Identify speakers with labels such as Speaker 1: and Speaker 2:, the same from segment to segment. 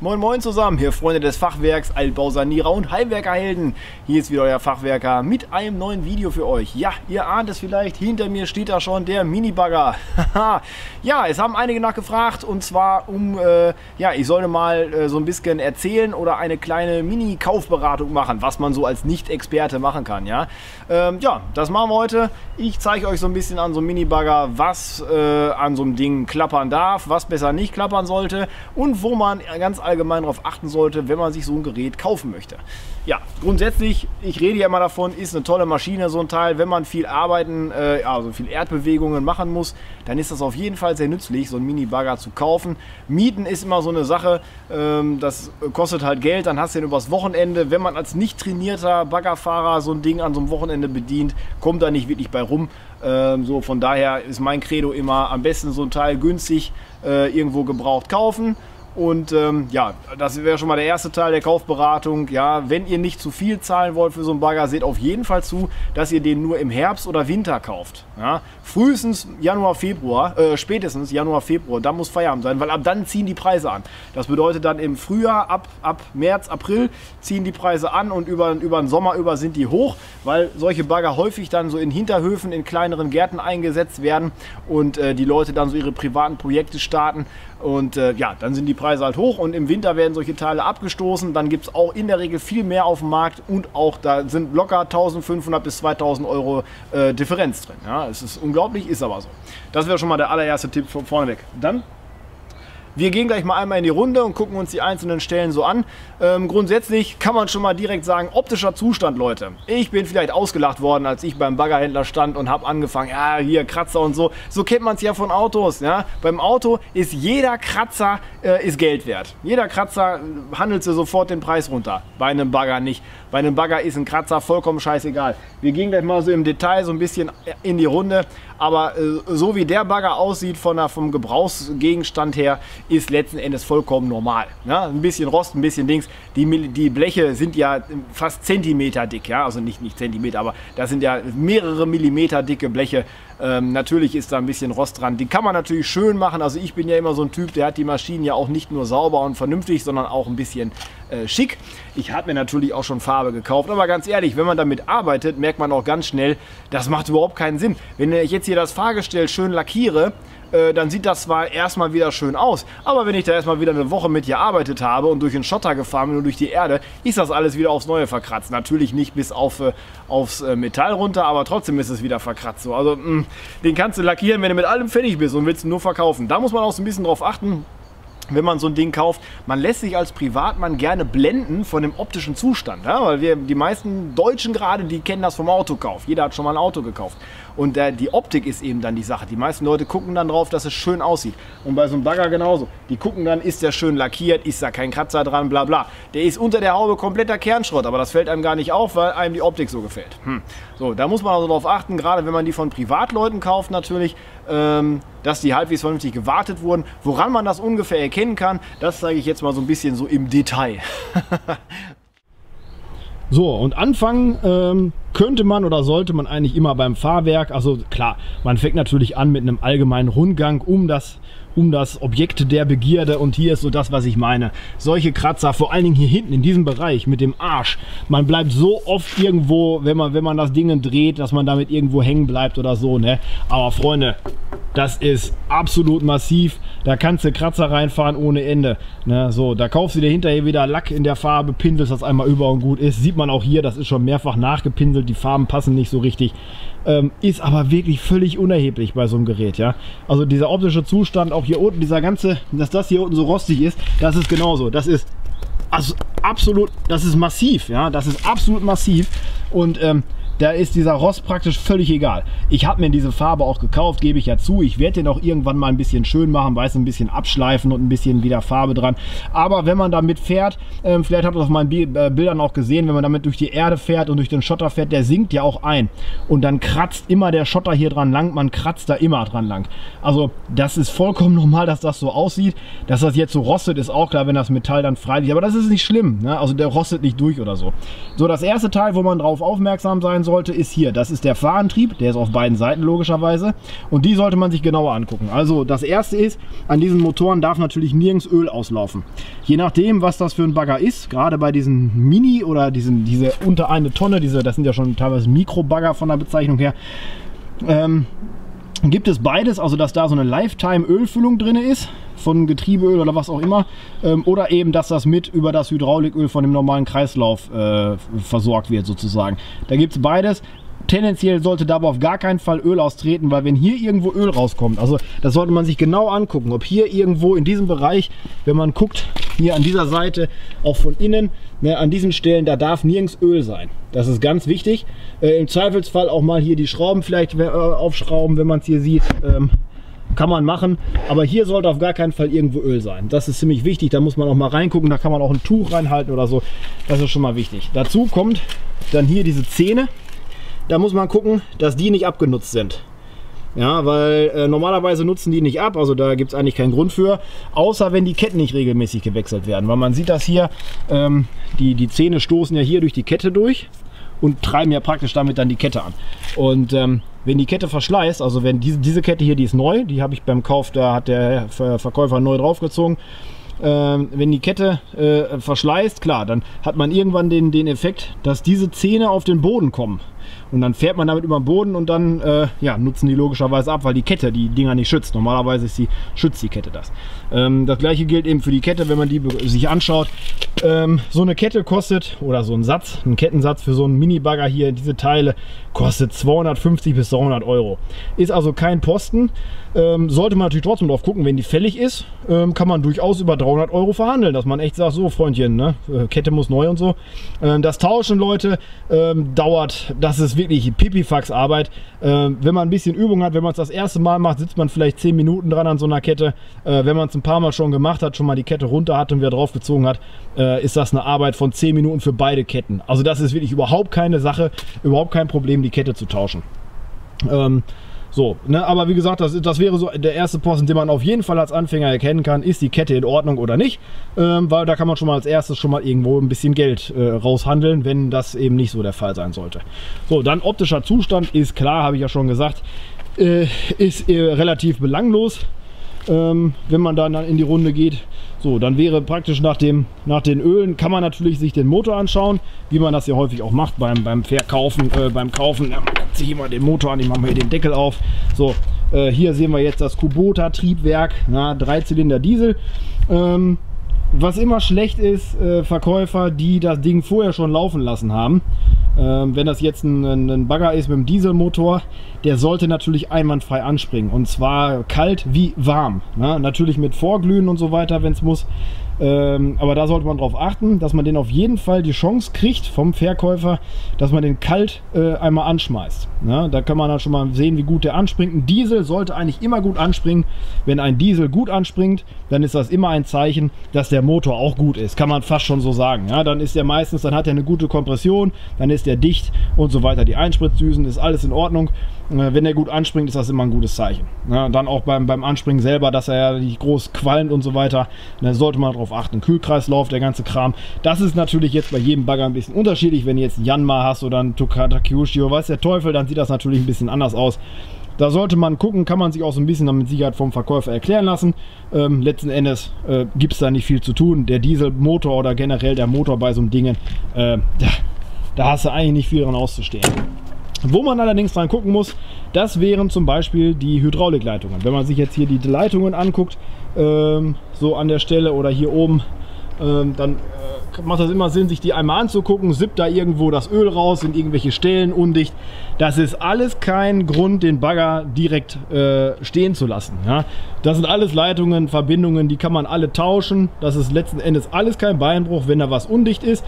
Speaker 1: moin moin zusammen, hier Freunde des Fachwerks, Altbausanierer und Heimwerkerhelden. Hier ist wieder euer Fachwerker mit einem neuen Video für euch. Ja, ihr ahnt es vielleicht, hinter mir steht da schon der Minibagger. ja, es haben einige nachgefragt und zwar um, äh, ja, ich sollte mal äh, so ein bisschen erzählen oder eine kleine Mini-Kaufberatung machen, was man so als Nicht-Experte machen kann, ja. Ähm, ja, das machen wir heute. Ich zeige euch so ein bisschen an so einem Minibagger, was äh, an so einem Ding klappern darf, was besser nicht klappern sollte und wo man ganz allgemein darauf achten sollte, wenn man sich so ein Gerät kaufen möchte. Ja, grundsätzlich, ich rede ja immer davon, ist eine tolle Maschine so ein Teil. Wenn man viel arbeiten, äh, also viel Erdbewegungen machen muss, dann ist das auf jeden Fall sehr nützlich, so einen Mini-Bagger zu kaufen. Mieten ist immer so eine Sache, ähm, das kostet halt Geld, dann hast du den übers Wochenende. Wenn man als nicht trainierter Baggerfahrer so ein Ding an so einem Wochenende bedient, kommt da nicht wirklich bei rum. Ähm, so von daher ist mein Credo immer am besten so ein Teil günstig äh, irgendwo gebraucht kaufen und ähm, ja, das wäre schon mal der erste Teil der Kaufberatung. Ja, wenn ihr nicht zu viel zahlen wollt für so einen Bagger, seht auf jeden Fall zu, dass ihr den nur im Herbst oder Winter kauft. Ja, frühestens Januar, Februar, äh, spätestens Januar, Februar, da muss Feierabend sein, weil ab dann ziehen die Preise an. Das bedeutet dann im Frühjahr, ab, ab März, April ziehen die Preise an und über, über den Sommer über sind die hoch, weil solche Bagger häufig dann so in Hinterhöfen, in kleineren Gärten eingesetzt werden und äh, die Leute dann so ihre privaten Projekte starten. Und äh, ja, dann sind die Preise halt hoch und im Winter werden solche Teile abgestoßen. Dann gibt es auch in der Regel viel mehr auf dem Markt und auch da sind locker 1500 bis 2000 Euro äh, Differenz drin. Ja, es ist unglaublich, ist aber so. Das wäre schon mal der allererste Tipp von vorneweg. Dann wir gehen gleich mal einmal in die Runde und gucken uns die einzelnen Stellen so an. Ähm, grundsätzlich kann man schon mal direkt sagen, optischer Zustand, Leute. Ich bin vielleicht ausgelacht worden, als ich beim Baggerhändler stand und habe angefangen, ja, hier Kratzer und so. So kennt man es ja von Autos. Ja? Beim Auto ist jeder Kratzer äh, ist Geld wert. Jeder Kratzer äh, handelt sofort den Preis runter. Bei einem Bagger nicht. Bei einem Bagger ist ein Kratzer vollkommen scheißegal. Wir gehen gleich mal so im Detail so ein bisschen in die Runde. Aber äh, so wie der Bagger aussieht von der, vom Gebrauchsgegenstand her, ist letzten Endes vollkommen normal. Ja? Ein bisschen Rost, ein bisschen Dings. Die, die Bleche sind ja fast Zentimeter dick. Ja? Also nicht, nicht Zentimeter, aber das sind ja mehrere Millimeter dicke Bleche. Ähm, natürlich ist da ein bisschen Rost dran. Die kann man natürlich schön machen. Also ich bin ja immer so ein Typ, der hat die Maschinen ja auch nicht nur sauber und vernünftig, sondern auch ein bisschen äh, schick. Ich habe mir natürlich auch schon Farbe gekauft. Aber ganz ehrlich, wenn man damit arbeitet, merkt man auch ganz schnell, das macht überhaupt keinen Sinn. Wenn ich jetzt hier das Fahrgestell schön lackiere, äh, dann sieht das zwar erstmal wieder schön aus, aber wenn ich da erstmal wieder eine Woche mit gearbeitet habe und durch den Schotter gefahren bin und durch die Erde, ist das alles wieder aufs Neue verkratzt. Natürlich nicht bis auf, äh, aufs äh, Metall runter, aber trotzdem ist es wieder verkratzt. So. Also mm, den kannst du lackieren, wenn du mit allem fertig bist und willst ihn nur verkaufen. Da muss man auch so ein bisschen drauf achten wenn man so ein Ding kauft, man lässt sich als Privatmann gerne blenden von dem optischen Zustand. Ja? Weil wir, die meisten Deutschen gerade, die kennen das vom Autokauf. Jeder hat schon mal ein Auto gekauft. Und äh, die Optik ist eben dann die Sache. Die meisten Leute gucken dann drauf, dass es schön aussieht. Und bei so einem Bagger genauso. Die gucken dann, ist der schön lackiert, ist da kein Kratzer dran, bla bla. Der ist unter der Haube kompletter Kernschrott, aber das fällt einem gar nicht auf, weil einem die Optik so gefällt. Hm. So, da muss man also drauf achten, gerade wenn man die von Privatleuten kauft natürlich, dass die halbwegs vernünftig gewartet wurden. Woran man das ungefähr erkennen kann, das zeige ich jetzt mal so ein bisschen so im Detail. So, und anfangen ähm, könnte man oder sollte man eigentlich immer beim Fahrwerk. Also klar, man fängt natürlich an mit einem allgemeinen Rundgang um das um das Objekt der Begierde und hier ist so das, was ich meine. Solche Kratzer, vor allen Dingen hier hinten in diesem Bereich mit dem Arsch. Man bleibt so oft irgendwo, wenn man, wenn man das Ding dreht, dass man damit irgendwo hängen bleibt oder so. Ne? Aber Freunde, das ist absolut massiv. Da kannst du Kratzer reinfahren ohne Ende. Ne? So, da kaufst du dir hinterher wieder Lack in der Farbe, pinselst das einmal über und gut ist. Sieht man auch hier, das ist schon mehrfach nachgepinselt. Die Farben passen nicht so richtig. Ähm, ist aber wirklich völlig unerheblich bei so einem Gerät, ja. Also dieser optische Zustand, auch hier unten, dieser ganze, dass das hier unten so rostig ist, das ist genauso. Das ist also absolut, das ist massiv, ja. Das ist absolut massiv und ähm, da ist dieser Rost praktisch völlig egal. Ich habe mir diese Farbe auch gekauft, gebe ich ja zu. Ich werde den auch irgendwann mal ein bisschen schön machen, weiß ein bisschen abschleifen und ein bisschen wieder Farbe dran. Aber wenn man damit fährt, äh, vielleicht habt ihr das auf meinen äh, Bildern auch gesehen, wenn man damit durch die Erde fährt und durch den Schotter fährt, der sinkt ja auch ein. Und dann kratzt immer der Schotter hier dran lang, man kratzt da immer dran lang. Also das ist vollkommen normal, dass das so aussieht. Dass das jetzt so rostet, ist auch klar, wenn das Metall dann frei liegt. Aber das ist nicht schlimm. Ne? Also der rostet nicht durch oder so. So, das erste Teil, wo man drauf aufmerksam sein sein sollte, ist hier. Das ist der Fahrantrieb, der ist auf beiden Seiten logischerweise. Und die sollte man sich genauer angucken. Also das erste ist, an diesen Motoren darf natürlich nirgends Öl auslaufen. Je nachdem, was das für ein Bagger ist, gerade bei diesen Mini oder diesen, diese unter eine Tonne, diese, das sind ja schon teilweise Mikrobagger von der Bezeichnung her, ähm, gibt es beides, also dass da so eine Lifetime-Ölfüllung drin ist, von Getriebeöl oder was auch immer, ähm, oder eben, dass das mit über das Hydrauliköl von dem normalen Kreislauf äh, versorgt wird sozusagen. Da gibt es beides. Tendenziell sollte dabei auf gar keinen Fall Öl austreten, weil wenn hier irgendwo Öl rauskommt, also das sollte man sich genau angucken, ob hier irgendwo in diesem Bereich, wenn man guckt, hier an dieser Seite, auch von innen, ne, an diesen Stellen, da darf nirgends Öl sein. Das ist ganz wichtig. Äh, Im Zweifelsfall auch mal hier die Schrauben vielleicht äh, aufschrauben, wenn man es hier sieht. Ähm, kann man machen, aber hier sollte auf gar keinen Fall irgendwo Öl sein. Das ist ziemlich wichtig, da muss man auch mal reingucken, da kann man auch ein Tuch reinhalten oder so. Das ist schon mal wichtig. Dazu kommt dann hier diese Zähne. Da muss man gucken, dass die nicht abgenutzt sind. Ja, weil äh, normalerweise nutzen die nicht ab, also da gibt es eigentlich keinen Grund für, außer wenn die Ketten nicht regelmäßig gewechselt werden. Weil man sieht das hier, ähm, die, die Zähne stoßen ja hier durch die Kette durch und treiben ja praktisch damit dann die Kette an. Und ähm, wenn die Kette verschleißt, also wenn diese, diese Kette hier, die ist neu, die habe ich beim Kauf, da hat der Verkäufer neu draufgezogen. Ähm, wenn die Kette äh, verschleißt, klar, dann hat man irgendwann den, den Effekt, dass diese Zähne auf den Boden kommen. Und dann fährt man damit über den Boden und dann äh, ja, nutzen die logischerweise ab, weil die Kette die Dinger nicht schützt. Normalerweise ist die, schützt die Kette das. Ähm, das gleiche gilt eben für die Kette, wenn man die sich anschaut. Ähm, so eine Kette kostet, oder so ein Satz, ein Kettensatz für so einen Mini-Bagger hier, diese Teile, kostet 250 bis 300 Euro. Ist also kein Posten. Ähm, sollte man natürlich trotzdem drauf gucken, wenn die fällig ist, ähm, kann man durchaus über 300 Euro verhandeln, dass man echt sagt, so Freundchen, ne? Äh, Kette muss neu und so. Ähm, das Tauschen, Leute, ähm, dauert, das ist wirklich Pipifax-Arbeit. Ähm, wenn man ein bisschen Übung hat, wenn man es das erste Mal macht, sitzt man vielleicht 10 Minuten dran an so einer Kette. Äh, wenn man es ein paar Mal schon gemacht hat, schon mal die Kette runter hat und wieder draufgezogen hat, äh, ist das eine Arbeit von 10 Minuten für beide Ketten. Also das ist wirklich überhaupt keine Sache, überhaupt kein Problem, die Kette zu tauschen. Ähm, so, ne, aber wie gesagt, das, das wäre so der erste Posten, den man auf jeden Fall als Anfänger erkennen kann, ist die Kette in Ordnung oder nicht, ähm, weil da kann man schon mal als erstes schon mal irgendwo ein bisschen Geld äh, raushandeln, wenn das eben nicht so der Fall sein sollte. So, dann optischer Zustand ist klar, habe ich ja schon gesagt, äh, ist äh, relativ belanglos ähm, wenn man dann in die Runde geht. So, dann wäre praktisch nach, dem, nach den Ölen, kann man natürlich sich den Motor anschauen, wie man das ja häufig auch macht beim, beim Verkaufen, äh, beim Kaufen. Ja, man guckt immer den Motor an, ich mache mal hier den Deckel auf. So, äh, hier sehen wir jetzt das Kubota Triebwerk, na, Dreizylinder Diesel. Ähm, was immer schlecht ist, äh, Verkäufer, die das Ding vorher schon laufen lassen haben. Ähm, wenn das jetzt ein, ein, Bagger ist mit einem Dieselmotor, der sollte natürlich einwandfrei anspringen. Und zwar kalt wie warm. Ne? Natürlich mit Vorglühen und so weiter, wenn es muss. Ähm, aber da sollte man darauf achten, dass man den auf jeden Fall die Chance kriegt vom Verkäufer, dass man den kalt äh, einmal anschmeißt. Ja, da kann man dann schon mal sehen, wie gut der anspringt. Ein Diesel sollte eigentlich immer gut anspringen. Wenn ein Diesel gut anspringt, dann ist das immer ein Zeichen, dass der Motor auch gut ist. Kann man fast schon so sagen. Ja, dann ist er meistens, dann hat er eine gute Kompression, dann ist er dicht und so weiter. Die Einspritzdüsen ist alles in Ordnung. Äh, wenn er gut anspringt, ist das immer ein gutes Zeichen. Ja, dann auch beim, beim Anspringen selber, dass er ja nicht groß qualmt und so weiter. Da sollte man darauf achten. Kühlkreislauf, der ganze Kram. Das ist natürlich jetzt bei jedem Bagger ein bisschen unterschiedlich. Wenn du jetzt Yanmar hast oder einen Tokata Kyushi oder weiß der Teufel, dann sieht das natürlich ein bisschen anders aus. Da sollte man gucken, kann man sich auch so ein bisschen mit Sicherheit vom Verkäufer erklären lassen. Ähm, letzten Endes äh, gibt es da nicht viel zu tun. Der Dieselmotor oder generell der Motor bei so einem Ding, äh, da, da hast du eigentlich nicht viel dran auszustehen. Wo man allerdings dran gucken muss, das wären zum Beispiel die Hydraulikleitungen. Wenn man sich jetzt hier die Leitungen anguckt, ähm, so an der Stelle oder hier oben, ähm, dann äh, macht das immer Sinn, sich die einmal anzugucken. Sippt da irgendwo das Öl raus, sind irgendwelche Stellen undicht. Das ist alles kein Grund, den Bagger direkt äh, stehen zu lassen. Ja? Das sind alles Leitungen, Verbindungen, die kann man alle tauschen. Das ist letzten Endes alles kein Beinbruch, wenn da was undicht ist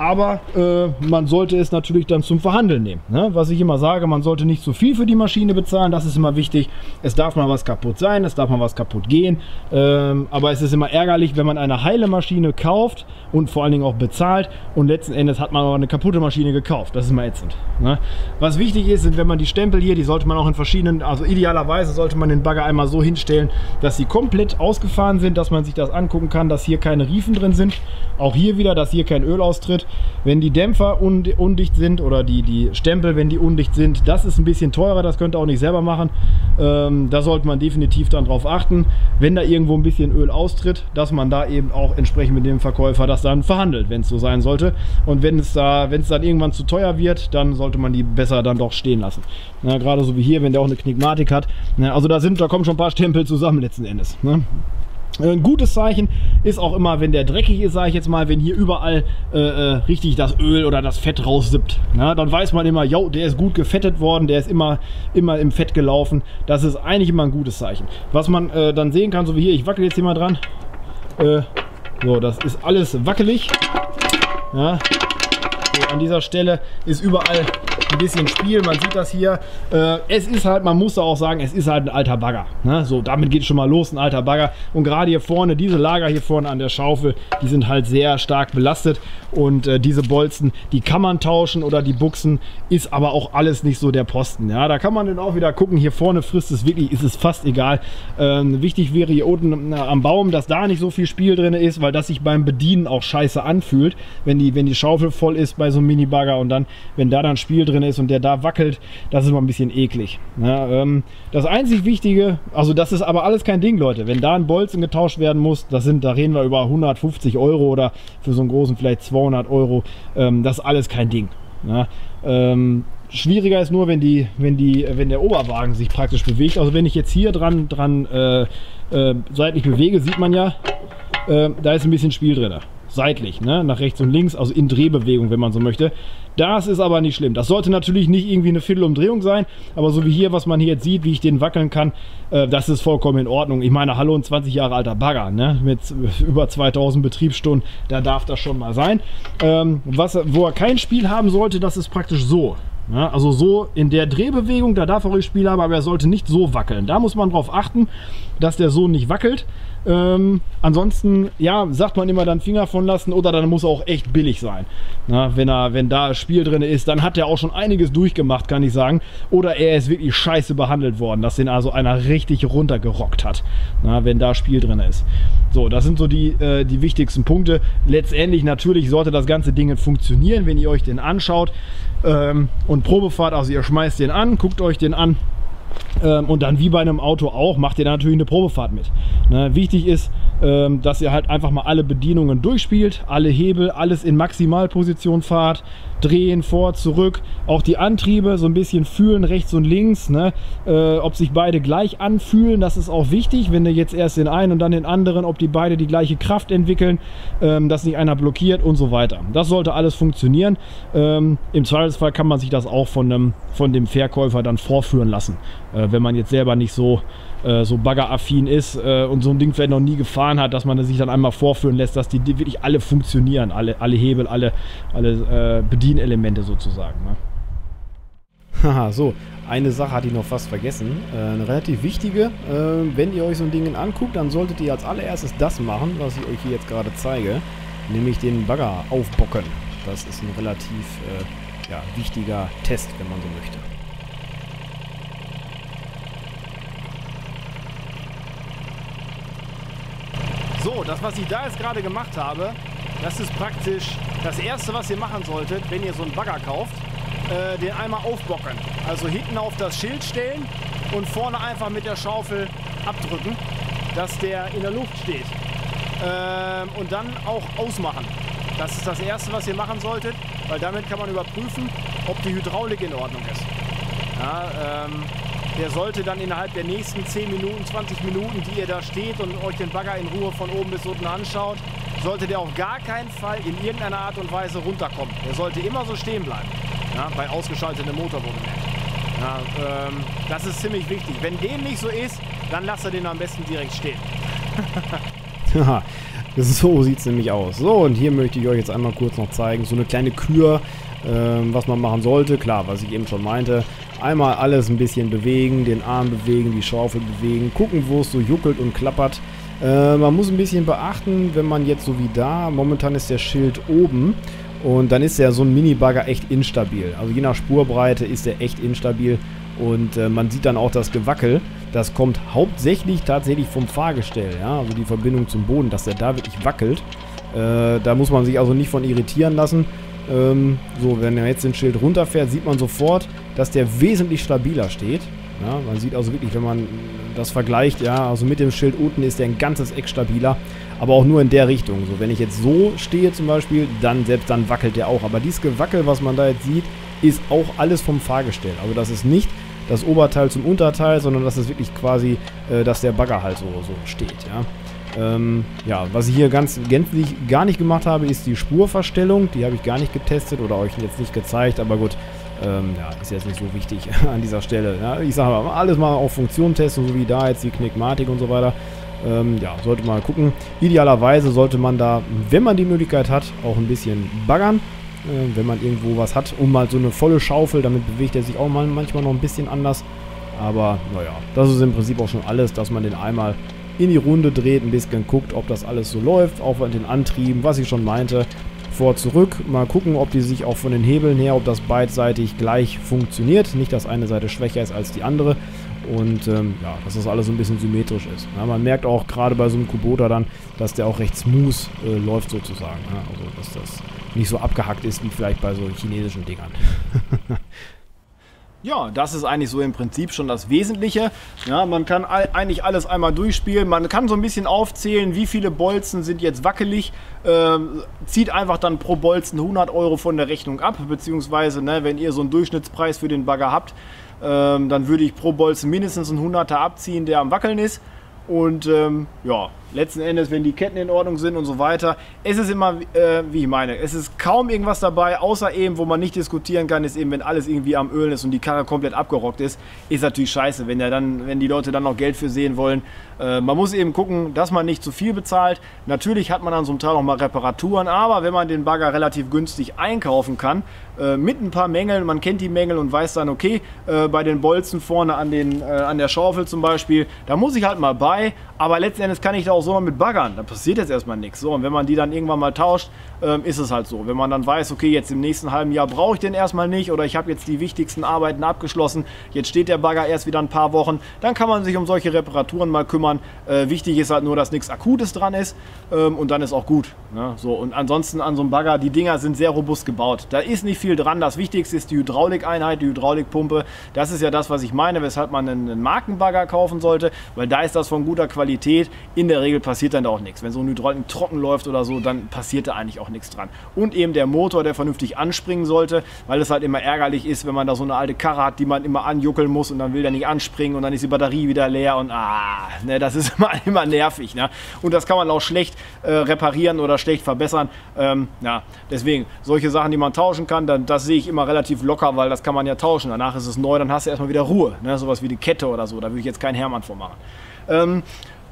Speaker 1: aber äh, man sollte es natürlich dann zum Verhandeln nehmen. Ne? Was ich immer sage, man sollte nicht zu viel für die Maschine bezahlen, das ist immer wichtig. Es darf mal was kaputt sein, es darf mal was kaputt gehen, ähm, aber es ist immer ärgerlich, wenn man eine heile Maschine kauft und vor allen Dingen auch bezahlt und letzten Endes hat man aber eine kaputte Maschine gekauft. Das ist immer ätzend. Ne? Was wichtig ist, sind, wenn man die Stempel hier, die sollte man auch in verschiedenen, also idealerweise sollte man den Bagger einmal so hinstellen, dass sie komplett ausgefahren sind, dass man sich das angucken kann, dass hier keine Riefen drin sind. Auch hier wieder, dass hier kein Öl austritt Wenn die Dämpfer un undicht sind oder die, die Stempel, wenn die undicht sind, das ist ein bisschen teurer, das könnt ihr auch nicht selber machen. Ähm, da sollte man definitiv dann drauf achten, wenn da irgendwo ein bisschen Öl austritt, dass man da eben auch entsprechend mit dem Verkäufer das dann verhandelt, wenn es so sein sollte. Und wenn es da, wenn es dann irgendwann zu teuer wird, dann sollte man die besser dann doch stehen lassen. Na, gerade so wie hier, wenn der auch eine Knickmatik hat. Na, also da sind, da kommen schon ein paar Stempel zusammen letzten Endes. Ne? Ein gutes Zeichen ist auch immer, wenn der dreckig ist, sage ich jetzt mal, wenn hier überall äh, äh, richtig das Öl oder das Fett raussippt. Ja, dann weiß man immer, jo, der ist gut gefettet worden, der ist immer, immer im Fett gelaufen. Das ist eigentlich immer ein gutes Zeichen. Was man äh, dann sehen kann, so wie hier, ich wackel jetzt hier mal dran. Äh, so, das ist alles wackelig. Ja, an dieser Stelle ist überall ein bisschen Spiel. Man sieht das hier. Äh, es ist halt, man muss auch sagen, es ist halt ein alter Bagger. Ne? So, damit geht schon mal los, ein alter Bagger. Und gerade hier vorne, diese Lager hier vorne an der Schaufel, die sind halt sehr stark belastet. Und äh, diese Bolzen, die kann man tauschen oder die Buchsen, ist aber auch alles nicht so der Posten. Ja, da kann man dann auch wieder gucken. Hier vorne frisst es wirklich, ist es fast egal. Ähm, wichtig wäre hier unten na, am Baum, dass da nicht so viel Spiel drin ist, weil das sich beim Bedienen auch scheiße anfühlt, wenn die, wenn die Schaufel voll ist bei so einem Mini-Bagger und dann, wenn da dann Spiel drin ist und der da wackelt, das ist immer ein bisschen eklig. Ja, ähm, das einzig Wichtige, also das ist aber alles kein Ding, Leute. Wenn da ein Bolzen getauscht werden muss, das sind, da reden wir über 150 Euro oder für so einen großen vielleicht 200 Euro. Ähm, das ist alles kein Ding. Ja, ähm, schwieriger ist nur, wenn, die, wenn, die, wenn der Oberwagen sich praktisch bewegt. Also wenn ich jetzt hier dran, dran äh, äh, seitlich bewege, sieht man ja, äh, da ist ein bisschen Spiel drin seitlich, ne? nach rechts und links, also in Drehbewegung, wenn man so möchte. Das ist aber nicht schlimm. Das sollte natürlich nicht irgendwie eine Viertelumdrehung sein, aber so wie hier, was man hier jetzt sieht, wie ich den wackeln kann, äh, das ist vollkommen in Ordnung. Ich meine, hallo, ein 20 Jahre alter Bagger, ne? mit über 2000 Betriebsstunden, da darf das schon mal sein. Ähm, was, wo er kein Spiel haben sollte, das ist praktisch so. Ja, also so in der Drehbewegung, da darf er ruhig Spiel haben, aber er sollte nicht so wackeln. Da muss man darauf achten, dass der so nicht wackelt. Ähm, ansonsten, ja, sagt man immer dann Finger von lassen oder dann muss er auch echt billig sein. Na, wenn, er, wenn da Spiel drin ist, dann hat er auch schon einiges durchgemacht, kann ich sagen. Oder er ist wirklich scheiße behandelt worden, dass den also einer richtig runtergerockt hat, na, wenn da Spiel drin ist. So, das sind so die, äh, die wichtigsten Punkte. Letztendlich natürlich sollte das ganze Ding funktionieren, wenn ihr euch den anschaut. Ähm, und Probefahrt, also ihr schmeißt den an, guckt euch den an, und dann wie bei einem Auto auch, macht ihr da natürlich eine Probefahrt mit. Ne, wichtig ist, ähm, dass ihr halt einfach mal alle Bedienungen durchspielt, alle Hebel, alles in Maximalposition fahrt, drehen, vor, zurück, auch die Antriebe so ein bisschen fühlen, rechts und links, ne? äh, ob sich beide gleich anfühlen, das ist auch wichtig, wenn ihr jetzt erst den einen und dann den anderen, ob die beide die gleiche Kraft entwickeln, ähm, dass nicht einer blockiert und so weiter. Das sollte alles funktionieren. Ähm, Im Zweifelsfall kann man sich das auch von, einem, von dem Verkäufer dann vorführen lassen, äh, wenn man jetzt selber nicht so äh, so baggeraffin ist äh, und so ein Ding vielleicht noch nie gefahren hat, dass man sich dann einmal vorführen lässt, dass die, wirklich alle funktionieren, alle, alle Hebel, alle, alle äh, Bedienelemente sozusagen. Ne? Haha, so, eine Sache hatte ich noch fast vergessen. Äh, eine relativ wichtige. Äh, wenn ihr euch so ein Ding anguckt, dann solltet ihr als allererstes das machen, was ich euch hier jetzt gerade zeige. Nämlich den Bagger aufbocken. Das ist ein relativ äh, ja, wichtiger Test, wenn man so möchte. So, das, was ich da jetzt gerade gemacht habe, das ist praktisch das Erste, was ihr machen solltet, wenn ihr so einen Bagger kauft, äh, den einmal aufbocken. Also hinten auf das Schild stellen und vorne einfach mit der Schaufel abdrücken, dass der in der Luft steht. Ähm, und dann auch ausmachen. Das ist das Erste, was ihr machen solltet, weil damit kann man überprüfen, ob die Hydraulik in Ordnung ist. Ja, ähm, der sollte dann innerhalb der nächsten 10 Minuten, 20 Minuten, die ihr da steht und euch den Bagger in Ruhe von oben bis unten anschaut, sollte der auf gar keinen Fall in irgendeiner Art und Weise runterkommen. Der sollte immer so stehen bleiben. Ja, bei ausgeschaltetem Motor. Ja, ähm, das ist ziemlich wichtig. Wenn dem nicht so ist, dann lasst er den am besten direkt stehen. So sieht es nämlich aus. So, und hier möchte ich euch jetzt einmal kurz noch zeigen, so eine kleine Kür, ähm, was man machen sollte. Klar, was ich eben schon meinte, einmal alles ein bisschen bewegen, den Arm bewegen, die Schaufel bewegen, gucken, wo es so juckelt und klappert. Äh, man muss ein bisschen beachten, wenn man jetzt so wie da, momentan ist der Schild oben und dann ist ja so ein Mini-Bagger echt instabil. Also je nach Spurbreite ist der echt instabil und äh, man sieht dann auch das Gewackel. Das kommt hauptsächlich tatsächlich vom Fahrgestell, ja, also die Verbindung zum Boden, dass der da wirklich wackelt. Äh, da muss man sich also nicht von irritieren lassen. Ähm, so, wenn er jetzt den Schild runterfährt, sieht man sofort, dass der wesentlich stabiler steht. Ja, man sieht also wirklich, wenn man das vergleicht, ja, also mit dem Schild unten ist der ein ganzes Eck stabiler, aber auch nur in der Richtung. So, wenn ich jetzt so stehe zum Beispiel, dann selbst dann wackelt der auch. Aber dieses Gewackel, was man da jetzt sieht, ist auch alles vom Fahrgestell. Also das ist nicht das Oberteil zum Unterteil, sondern das ist wirklich quasi, äh, dass der Bagger halt so, so steht, ja. Ähm, ja, was ich hier ganz gänzlich gar nicht gemacht habe, ist die Spurverstellung. Die habe ich gar nicht getestet oder euch jetzt nicht gezeigt, aber gut, ähm, ja, ist jetzt nicht so wichtig an dieser Stelle. Ja. Ich sage mal, alles mal auf Funktion testen, so wie da jetzt die Knickmatik und so weiter. Ähm, ja, sollte mal gucken. Idealerweise sollte man da, wenn man die Möglichkeit hat, auch ein bisschen baggern. Äh, wenn man irgendwo was hat, um mal so eine volle Schaufel, damit bewegt er sich auch mal manchmal noch ein bisschen anders. Aber naja, das ist im Prinzip auch schon alles, dass man den einmal in die Runde dreht, ein bisschen guckt, ob das alles so läuft, auch mit den Antrieben, was ich schon meinte, vor, zurück, mal gucken, ob die sich auch von den Hebeln her, ob das beidseitig gleich funktioniert, nicht, dass eine Seite schwächer ist als die andere und ähm, ja, dass das alles so ein bisschen symmetrisch ist. Ja, man merkt auch gerade bei so einem Kubota dann, dass der auch recht smooth äh, läuft sozusagen, ja, also dass das nicht so abgehackt ist wie vielleicht bei so chinesischen Dingern. Ja, das ist eigentlich so im Prinzip schon das Wesentliche. Ja, man kann eigentlich alles einmal durchspielen. Man kann so ein bisschen aufzählen, wie viele Bolzen sind jetzt wackelig. Ähm, zieht einfach dann pro Bolzen 100 Euro von der Rechnung ab. Beziehungsweise, ne, wenn ihr so einen Durchschnittspreis für den Bagger habt, ähm, dann würde ich pro Bolzen mindestens einen 100er abziehen, der am Wackeln ist. Und ähm, ja, letzten Endes, wenn die Ketten in Ordnung sind und so weiter, es ist immer, äh, wie ich meine, es ist kaum irgendwas dabei, außer eben, wo man nicht diskutieren kann, ist eben, wenn alles irgendwie am Ölen ist und die Karre komplett abgerockt ist, ist natürlich scheiße, wenn, der dann, wenn die Leute dann noch Geld für sehen wollen. Äh, man muss eben gucken, dass man nicht zu viel bezahlt. Natürlich hat man an so einem Teil auch mal Reparaturen, aber wenn man den Bagger relativ günstig einkaufen kann, äh, mit ein paar Mängeln, man kennt die Mängel und weiß dann, okay, äh, bei den Bolzen vorne an, den, äh, an der Schaufel zum Beispiel, da muss ich halt mal bei, aber letzten Endes kann ich da auch so mal mit baggern, da passiert jetzt erstmal nichts. So, und wenn man die dann irgendwann mal tauscht, ähm, ist es halt so. Wenn man dann weiß, okay, jetzt im nächsten halben Jahr brauche ich den erstmal nicht oder ich habe jetzt die wichtigsten Arbeiten abgeschlossen, jetzt steht der Bagger erst wieder ein paar Wochen, dann kann man sich um solche Reparaturen mal kümmern. Äh, wichtig ist halt nur, dass nichts Akutes dran ist ähm, und dann ist auch gut. Ne? So, und ansonsten an so einem Bagger, die Dinger sind sehr robust gebaut. Da ist nicht viel dran. Das Wichtigste ist die Hydraulikeinheit, die Hydraulikpumpe. Das ist ja das, was ich meine, weshalb man einen Markenbagger kaufen sollte, weil da ist das von guter Qualität. In der Regel passiert dann auch nichts. Wenn so ein Hydraulik trocken läuft oder so, dann passiert da eigentlich auch nichts dran. Und eben der Motor, der vernünftig anspringen sollte, weil es halt immer ärgerlich ist, wenn man da so eine alte Karre hat, die man immer anjuckeln muss und dann will der nicht anspringen und dann ist die Batterie wieder leer und ah, ne, das ist immer, immer nervig. Ne? Und das kann man auch schlecht äh, reparieren oder schlecht verbessern. Ähm, ja, deswegen, solche Sachen, die man tauschen kann, dann, das sehe ich immer relativ locker, weil das kann man ja tauschen. Danach ist es neu, dann hast du erstmal wieder Ruhe. Ne? Sowas wie die Kette oder so, da würde ich jetzt keinen Hermann vormachen. Ähm,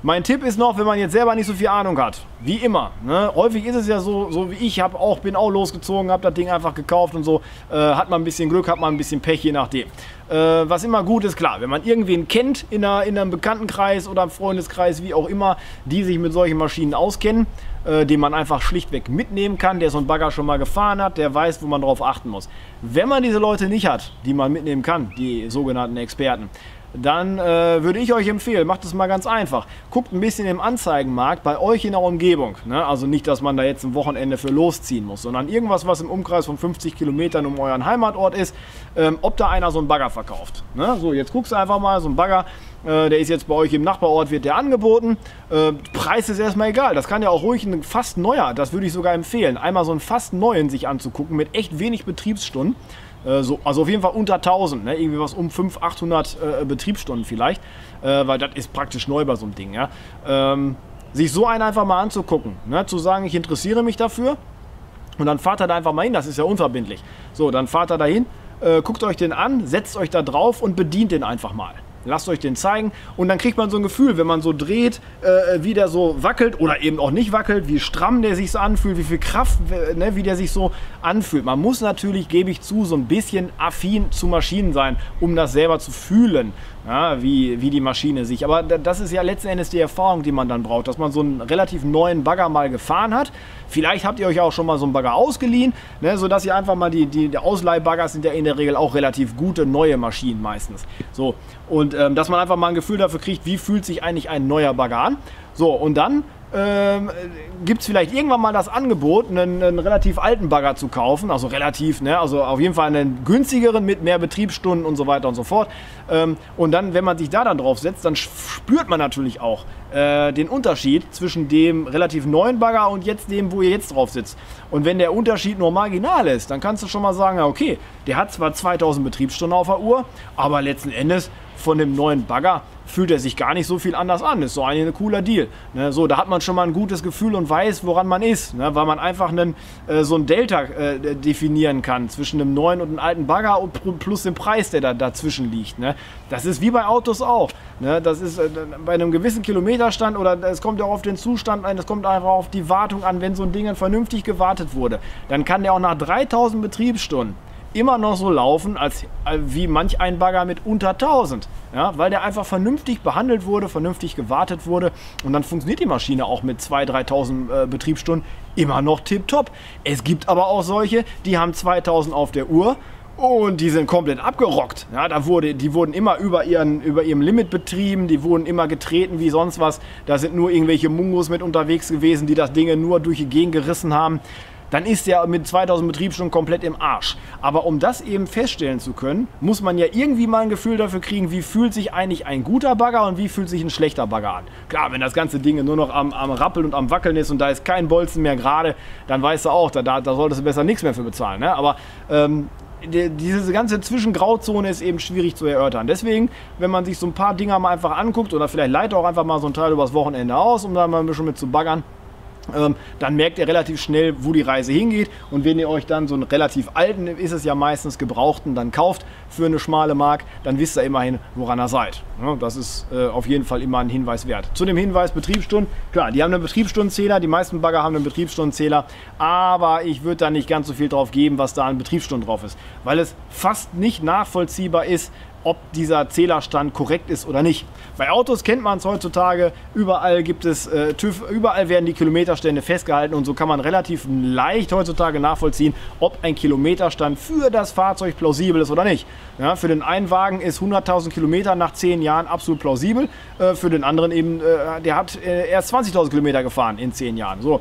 Speaker 1: mein Tipp ist noch, wenn man jetzt selber nicht so viel Ahnung hat, wie immer, ne? häufig ist es ja so, so wie ich hab auch, bin auch losgezogen, habe das Ding einfach gekauft und so, äh, hat man ein bisschen Glück, hat man ein bisschen Pech, je nachdem. Äh, was immer gut ist, klar, wenn man irgendwen kennt in, einer, in einem Bekanntenkreis oder einem Freundeskreis, wie auch immer, die sich mit solchen Maschinen auskennen, äh, den man einfach schlichtweg mitnehmen kann, der so einen Bagger schon mal gefahren hat, der weiß, wo man drauf achten muss. Wenn man diese Leute nicht hat, die man mitnehmen kann, die sogenannten Experten, dann äh, würde ich euch empfehlen, macht es mal ganz einfach. Guckt ein bisschen im Anzeigenmarkt bei euch in der Umgebung. Ne? Also nicht, dass man da jetzt ein Wochenende für losziehen muss, sondern irgendwas, was im Umkreis von 50 Kilometern um euren Heimatort ist, ähm, ob da einer so einen Bagger verkauft. Ne? So, jetzt guckst du einfach mal, so ein Bagger, äh, der ist jetzt bei euch im Nachbarort, wird der angeboten. Äh, Preis ist erstmal egal. Das kann ja auch ruhig ein fast neuer, das würde ich sogar empfehlen, einmal so einen fast neuen sich anzugucken mit echt wenig Betriebsstunden. Äh, so, also auf jeden Fall unter 1000, ne? irgendwie was um 500, 800 äh, Betriebsstunden vielleicht, äh, weil das ist praktisch neu bei so einem Ding. Ja? Ähm, sich so einen einfach mal anzugucken, ne? zu sagen, ich interessiere mich dafür und dann fahrt er da einfach mal hin, das ist ja unverbindlich. So, dann fahrt er da hin, äh, guckt euch den an, setzt euch da drauf und bedient den einfach mal. Lasst euch den zeigen und dann kriegt man so ein Gefühl, wenn man so dreht, äh, wie der so wackelt oder eben auch nicht wackelt, wie stramm der sich so anfühlt, wie viel Kraft, ne, wie der sich so anfühlt. Man muss natürlich, gebe ich zu, so ein bisschen affin zu Maschinen sein, um das selber zu fühlen ja, wie, wie die Maschine sich. Aber das ist ja letzten Endes die Erfahrung, die man dann braucht, dass man so einen relativ neuen Bagger mal gefahren hat. Vielleicht habt ihr euch auch schon mal so einen Bagger ausgeliehen, ne, sodass ihr einfach mal die, die, die Ausleihbagger sind ja in der Regel auch relativ gute neue Maschinen meistens. So, und ähm, dass man einfach mal ein Gefühl dafür kriegt, wie fühlt sich eigentlich ein neuer Bagger an. So, und dann ähm, gibt es vielleicht irgendwann mal das Angebot, einen, einen, relativ alten Bagger zu kaufen. Also relativ, ne? also auf jeden Fall einen günstigeren mit mehr Betriebsstunden und so weiter und so fort. Ähm, und dann, wenn man sich da dann drauf setzt, dann spürt man natürlich auch äh, den Unterschied zwischen dem relativ neuen Bagger und jetzt dem, wo ihr jetzt drauf sitzt. Und wenn der Unterschied nur marginal ist, dann kannst du schon mal sagen, okay, der hat zwar 2000 Betriebsstunden auf der Uhr, aber letzten Endes von dem neuen Bagger fühlt er sich gar nicht so viel anders an. Ist so ein cooler Deal. Ne? So, da hat man schon mal ein gutes Gefühl und weiß, woran man ist. Ne? Weil man einfach einen, äh, so ein Delta äh, definieren kann zwischen einem neuen und einem alten Bagger und plus dem Preis, der da dazwischen liegt. Ne? Das ist wie bei Autos auch. Ne? Das ist äh, bei einem gewissen Kilometerstand oder es kommt ja auch auf den Zustand ein, es kommt einfach auf die Wartung an, wenn so ein Ding vernünftig gewartet wurde. Dann kann der auch nach 3000 Betriebsstunden immer noch so laufen, als äh, wie manch ein Bagger mit unter 1000. Ja, weil der einfach vernünftig behandelt wurde, vernünftig gewartet wurde und dann funktioniert die Maschine auch mit 2.000, 3.000 äh, Betriebsstunden immer noch tipptopp. Es gibt aber auch solche, die haben 2000 auf der Uhr und die sind komplett abgerockt. Ja, da wurde, die wurden immer über, ihren, über ihrem Limit betrieben, die wurden immer getreten wie sonst was. Da sind nur irgendwelche Mungos mit unterwegs gewesen, die das Ding nur durch die Gegend gerissen haben dann ist der mit 2000 Betriebsstunden komplett im Arsch. Aber um das eben feststellen zu können, muss man ja irgendwie mal ein Gefühl dafür kriegen, wie fühlt sich eigentlich ein guter Bagger und wie fühlt sich ein schlechter Bagger an. Klar, wenn das ganze Ding nur noch am, am Rappeln und am Wackeln ist und da ist kein Bolzen mehr gerade, dann weißt du auch, da, da, da solltest du besser nichts mehr für bezahlen. Ne? Aber ähm, die, diese ganze Zwischengrauzone ist eben schwierig zu erörtern. Deswegen, wenn man sich so ein paar Dinger mal einfach anguckt oder vielleicht leitet auch einfach mal so ein Teil übers Wochenende aus, um da mal ein bisschen mit zu baggern, dann merkt ihr relativ schnell, wo die Reise hingeht. Und wenn ihr euch dann so einen relativ alten, ist es ja meistens gebrauchten, dann kauft für eine schmale Mark, dann wisst ihr immerhin, woran ihr seid. Das ist äh, auf jeden Fall immer ein Hinweis wert. Zu dem Hinweis Betriebsstunden, klar, die haben einen Betriebsstundenzähler, die meisten Bagger haben einen Betriebsstundenzähler, aber ich würde da nicht ganz so viel drauf geben, was da an Betriebsstunden drauf ist, weil es fast nicht nachvollziehbar ist, ob dieser Zählerstand korrekt ist oder nicht. Bei Autos kennt man es heutzutage, überall gibt es äh, TÜV, überall werden die Kilometerstände festgehalten und so kann man relativ leicht heutzutage nachvollziehen, ob ein Kilometerstand für das Fahrzeug plausibel ist oder nicht. Ja, für den einen Wagen ist 100.000 Kilometer nach 10 Jahren absolut plausibel, äh, für den anderen eben, äh, der hat äh, erst 20.000 Kilometer gefahren in 10 Jahren. So.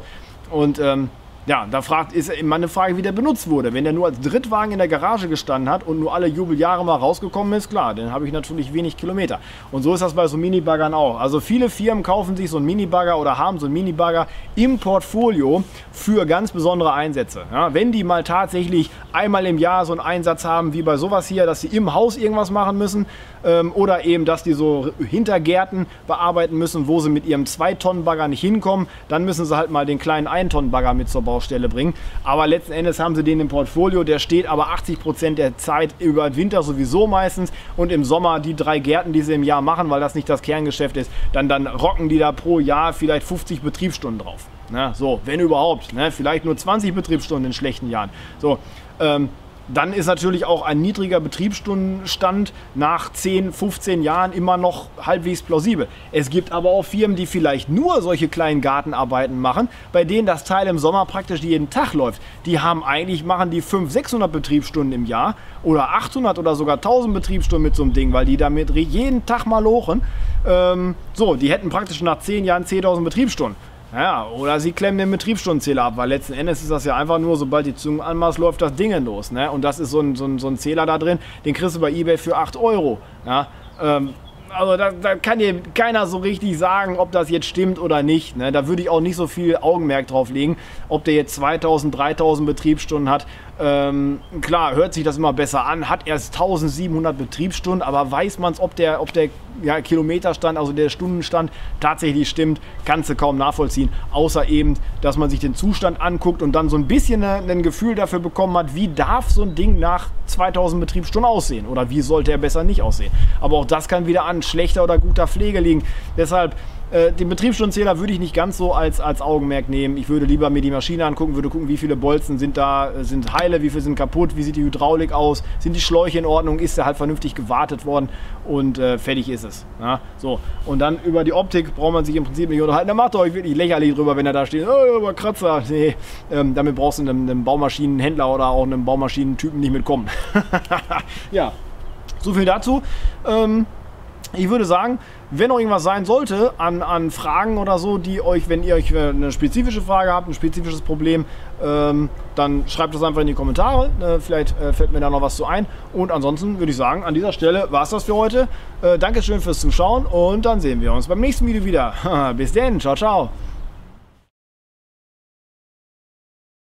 Speaker 1: Und ähm, ja, da fragt, ist immer eine Frage, wie der benutzt wurde. Wenn der nur als Drittwagen in der Garage gestanden hat und nur alle Jubeljahre mal rausgekommen ist, klar, dann habe ich natürlich wenig Kilometer. Und so ist das bei so Minibaggern auch. Also viele Firmen kaufen sich so einen Minibagger oder haben so einen Minibagger im Portfolio für ganz besondere Einsätze. Ja, wenn die mal tatsächlich einmal im Jahr so einen Einsatz haben, wie bei sowas hier, dass sie im Haus irgendwas machen müssen ähm, oder eben, dass die so Hintergärten bearbeiten müssen, wo sie mit ihrem 2-Tonnen-Bagger nicht hinkommen, dann müssen sie halt mal den kleinen 1-Tonnen-Bagger mit zur Baustelle bringen. Aber letzten Endes haben sie den im Portfolio. Der steht aber 80 Prozent der Zeit über den Winter sowieso meistens und im Sommer die drei Gärten, die sie im Jahr machen, weil das nicht das Kerngeschäft ist, dann, dann rocken die da pro Jahr vielleicht 50 Betriebsstunden drauf. Na, so, wenn überhaupt. Ne? Vielleicht nur 20 Betriebsstunden in schlechten Jahren. So, ähm, dann ist natürlich auch ein niedriger Betriebsstundenstand nach 10, 15 Jahren immer noch halbwegs plausibel. Es gibt aber auch Firmen, die vielleicht nur solche kleinen Gartenarbeiten machen, bei denen das Teil im Sommer praktisch jeden Tag läuft. Die haben eigentlich, machen die 500, 600 Betriebsstunden im Jahr oder 800 oder sogar 1000 Betriebsstunden mit so einem Ding, weil die damit jeden Tag mal lochen. Ähm, so, die hätten praktisch nach 10 Jahren 10.000 Betriebsstunden. Ja, oder sie klemmen den Betriebsstundentzähler ab, weil letzten Endes ist das ja einfach nur, sobald die Zunge anmaßt, läuft das Ding los. Ne? Und das ist so ein, so, ein, so ein Zähler da drin, den kriegst du bei Ebay für 8 Euro. Ja? Ähm, also da, da, kann dir keiner so richtig sagen, ob das jetzt stimmt oder nicht. Ne? Da würde ich auch nicht so viel Augenmerk drauf legen, ob der jetzt 2000, 3000 Betriebsstunden hat. Ähm, klar, hört sich das immer besser an, hat erst 1700 Betriebsstunden, aber weiß man es, ob der, ob der ja, Kilometerstand, also der Stundenstand tatsächlich stimmt, kannst du kaum nachvollziehen. Außer eben, dass man sich den Zustand anguckt und dann so ein bisschen ein Gefühl dafür bekommen hat, wie darf so ein Ding nach 2000 Betriebsstunden aussehen oder wie sollte er besser nicht aussehen. Aber auch das kann wieder an schlechter oder guter Pflege liegen. Deshalb äh, den Betriebsstundenzähler würde ich nicht ganz so als, als Augenmerk nehmen. Ich würde lieber mir die Maschine angucken, würde gucken, wie viele Bolzen sind da, äh, sind heile, wie viele sind kaputt, wie sieht die Hydraulik aus, sind die Schläuche in Ordnung, ist der halt vernünftig gewartet worden und äh, fertig ist es. Ja, so. Und dann über die Optik braucht man sich im Prinzip nicht unterhalten. Da macht ihr euch wirklich lächerlich drüber, wenn er da steht, oh, aber Kratzer. Nee, ähm, damit brauchst du einem, einem Baumaschinenhändler oder auch einem Baumaschinentypen nicht mitkommen. ja, so viel dazu. Ähm, ich würde sagen, wenn noch irgendwas sein sollte an, an Fragen oder so, die euch, wenn ihr euch eine spezifische Frage habt, ein spezifisches Problem, ähm, dann schreibt das einfach in die Kommentare. Äh, vielleicht äh, fällt mir da noch was zu ein. Und ansonsten würde ich sagen, an dieser Stelle war es das für heute. Äh, Dankeschön fürs Zuschauen und dann sehen wir uns beim nächsten Video wieder. Bis denn, ciao, ciao.